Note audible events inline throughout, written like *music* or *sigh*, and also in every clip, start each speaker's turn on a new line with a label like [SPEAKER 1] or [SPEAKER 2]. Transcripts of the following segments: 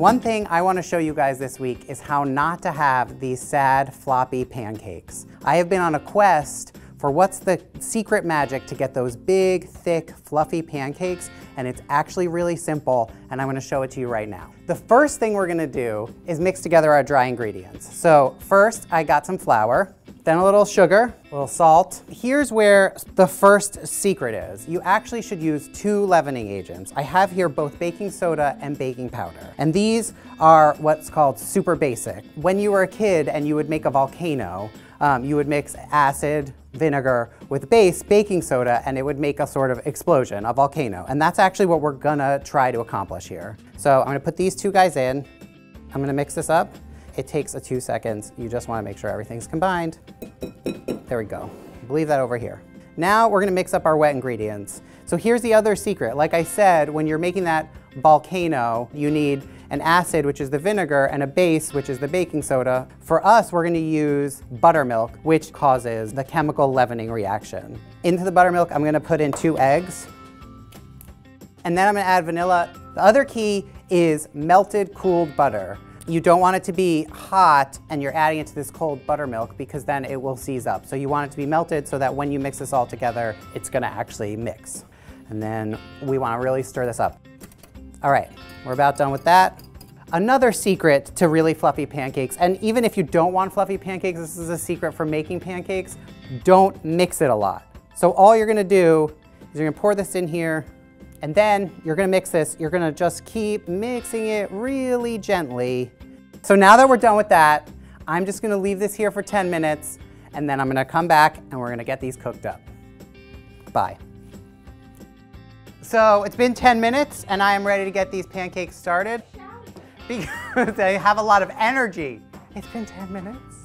[SPEAKER 1] one thing I wanna show you guys this week is how not to have these sad, floppy pancakes. I have been on a quest for what's the secret magic to get those big, thick, fluffy pancakes, and it's actually really simple, and I'm gonna show it to you right now. The first thing we're gonna do is mix together our dry ingredients. So first, I got some flour, then a little sugar, a little salt. Here's where the first secret is. You actually should use two leavening agents. I have here both baking soda and baking powder. And these are what's called super basic. When you were a kid and you would make a volcano, um, you would mix acid, vinegar with base baking soda and it would make a sort of explosion, a volcano. And that's actually what we're gonna try to accomplish here. So I'm gonna put these two guys in. I'm gonna mix this up. It takes a two seconds. You just wanna make sure everything's combined. There we go. Leave that over here. Now we're gonna mix up our wet ingredients. So here's the other secret. Like I said, when you're making that volcano, you need an acid, which is the vinegar, and a base, which is the baking soda. For us, we're gonna use buttermilk, which causes the chemical leavening reaction. Into the buttermilk, I'm gonna put in two eggs. And then I'm gonna add vanilla. The other key is melted cooled butter. You don't want it to be hot and you're adding it to this cold buttermilk because then it will seize up. So you want it to be melted so that when you mix this all together, it's gonna actually mix. And then we wanna really stir this up. All right, we're about done with that. Another secret to really fluffy pancakes, and even if you don't want fluffy pancakes, this is a secret for making pancakes, don't mix it a lot. So all you're gonna do is you're gonna pour this in here, and then you're gonna mix this, you're gonna just keep mixing it really gently. So now that we're done with that, I'm just gonna leave this here for 10 minutes, and then I'm gonna come back and we're gonna get these cooked up. Bye. So it's been 10 minutes and I am ready to get these pancakes started *laughs* because they have a lot of energy. It's been 10 minutes.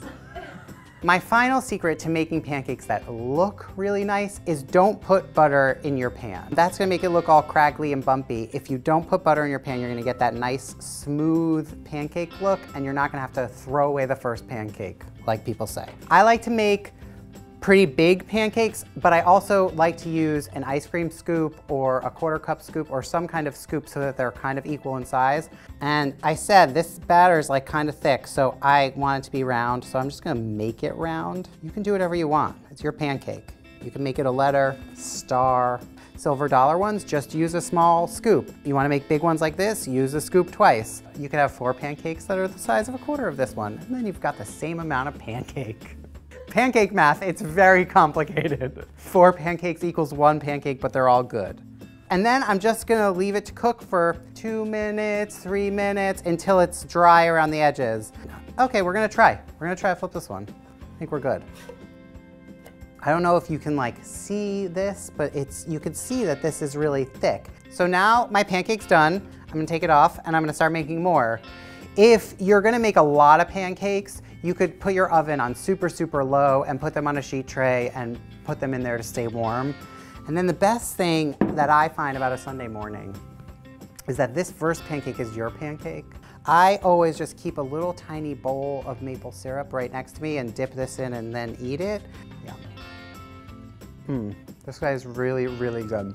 [SPEAKER 1] My final secret to making pancakes that look really nice is don't put butter in your pan. That's gonna make it look all craggly and bumpy. If you don't put butter in your pan, you're gonna get that nice, smooth pancake look and you're not gonna have to throw away the first pancake, like people say. I like to make pretty big pancakes, but I also like to use an ice cream scoop or a quarter cup scoop or some kind of scoop so that they're kind of equal in size. And I said this batter is like kind of thick, so I want it to be round, so I'm just gonna make it round. You can do whatever you want. It's your pancake. You can make it a letter, star, silver dollar ones, just use a small scoop. You wanna make big ones like this, use a scoop twice. You could have four pancakes that are the size of a quarter of this one, and then you've got the same amount of pancake *laughs* pancake math, it's very complicated. *laughs* Four pancakes equals one pancake, but they're all good. And then I'm just gonna leave it to cook for two minutes, three minutes, until it's dry around the edges. Okay, we're gonna try. We're gonna try to flip this one. I think we're good. I don't know if you can like see this, but it's you can see that this is really thick. So now my pancake's done. I'm gonna take it off and I'm gonna start making more. If you're gonna make a lot of pancakes, you could put your oven on super, super low and put them on a sheet tray and put them in there to stay warm. And then the best thing that I find about a Sunday morning is that this first pancake is your pancake. I always just keep a little tiny bowl of maple syrup right next to me and dip this in and then eat it. Yeah. Hmm, this guy is really, really good.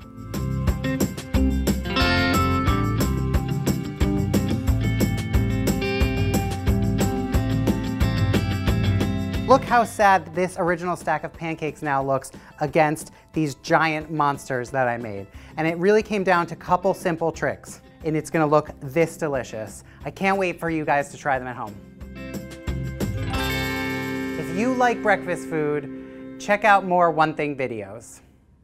[SPEAKER 1] Look how sad this original stack of pancakes now looks against these giant monsters that I made. And it really came down to a couple simple tricks and it's gonna look this delicious. I can't wait for you guys to try them at home. If you like breakfast food, check out more One Thing videos.